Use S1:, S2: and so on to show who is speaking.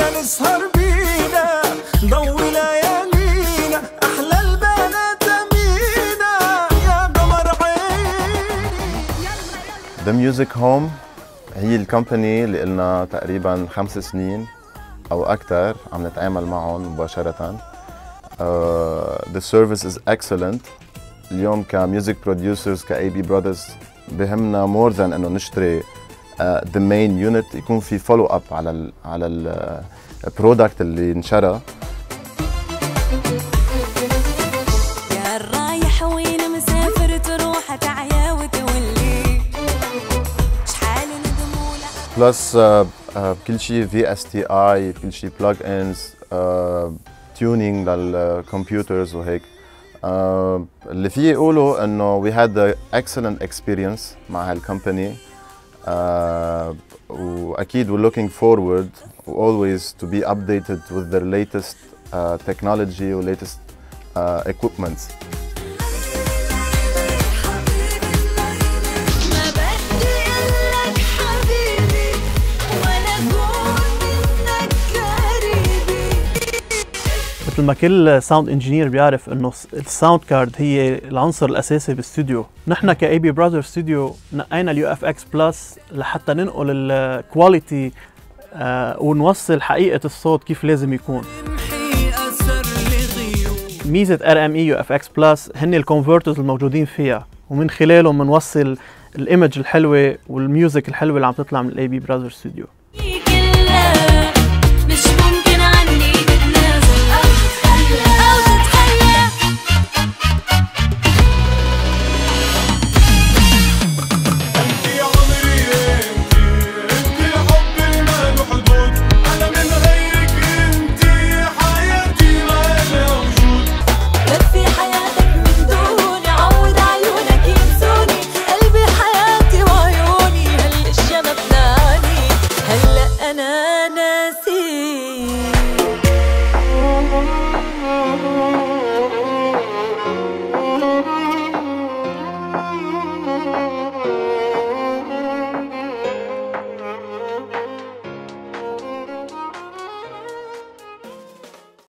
S1: اسهر بينا ضوي ليالينا أحلى البنات مينا. يا قمر عيني.
S2: The Music Home هي ال company اللي لنا تقريبا خمس سنين أو أكثر عم نتعامل معهم مباشرة. The service is excellent. اليوم ك music producers KB Brothers بهمنا more than إنه نشتري the main unit يكون في follow up على ال على ال product اللي انشرى.
S3: يا الرايح وين مسافر تروح تعيا وتولي. شحال
S2: plus كل شيء VSTi كل شيء plug-ins tuning لل computers وهيك. آه، اللي فيه اقوله إنه we had an excellent experience مع هالكمباني uh, واكيد we're looking forward always to be updated with their latest uh, technology و latest uh, equipments
S4: مثل ما كل sound engineer بيعرف إنه ال sound card هي العنصر الأساسي بالاستوديو نحن KB Brother Studio نقينا ال UFX Plus لحتى ننقل ال quality ونوصل حقيقة الصوت كيف لازم يكون. ميزة ار ام اي يو اف إكس بلس هن ال converters الموجودين فيها ومن خلالهم بنوصل ال image الحلوة وال music الحلوة اللي عم تطلع من ال KB Brother Studio